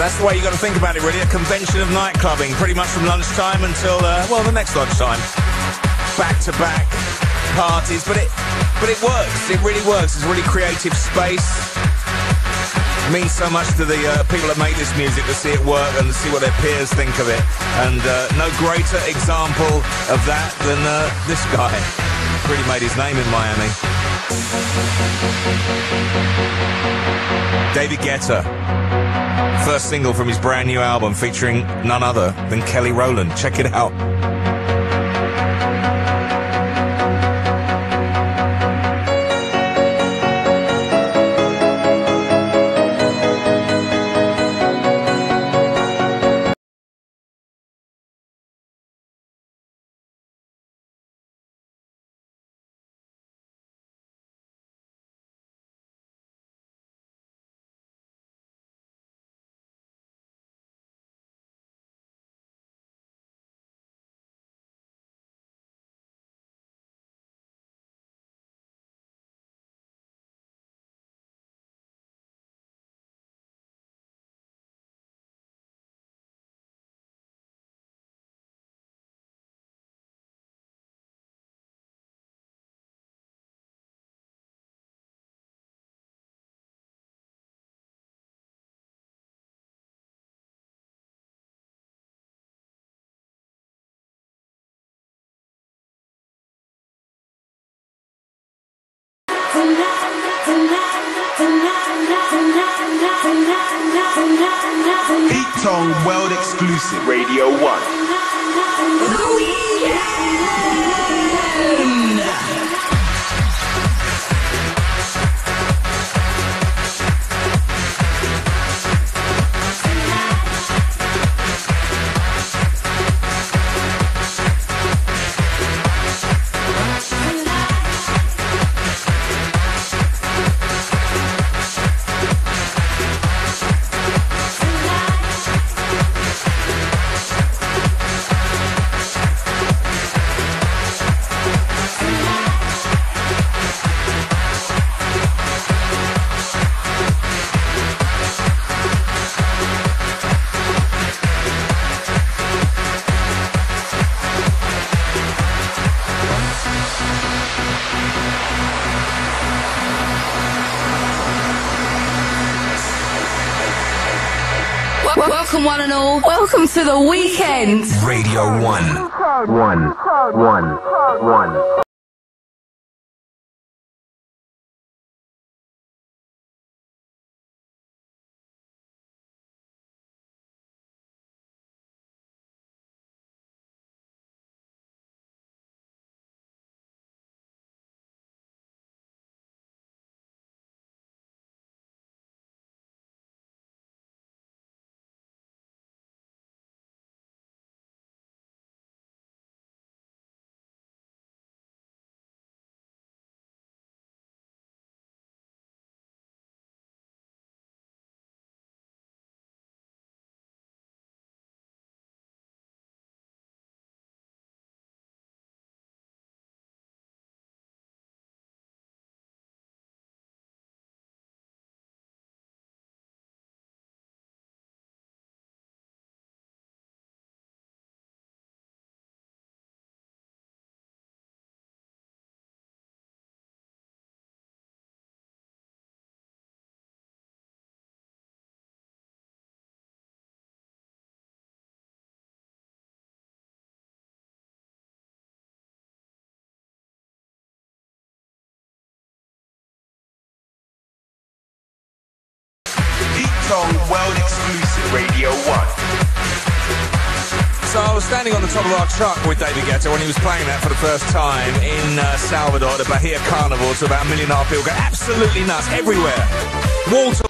that's the way you got to think about it, really. A convention of nightclubbing, pretty much from lunchtime until, uh, well, the next lunchtime. Back to back parties, but it, but it works. It really works. It's really creative space. It means so much to the uh, people that make this music to see it work and to see what their peers think of it. And uh, no greater example of that than uh, this guy. Really made his name in Miami. David Guetta. First single from his brand new album featuring none other than Kelly Rowland. Check it out. Radio 1. Welcome, one and all. Welcome to the weekend. Radio 1. 1. 1. 1. song world exclusive Radio 1. So I was standing on the top of our truck with David Guetta when he was playing that for the first time in uh, Salvador at the Bahia Carnival to about a million RPM. Absolutely nuts everywhere. Walter.